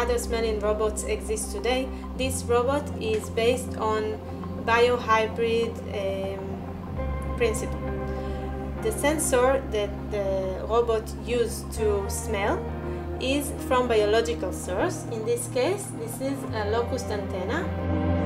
other smelling robots exist today, this robot is based on biohybrid um, principle. The sensor that the robot used to smell is from biological source. In this case, this is a locust antenna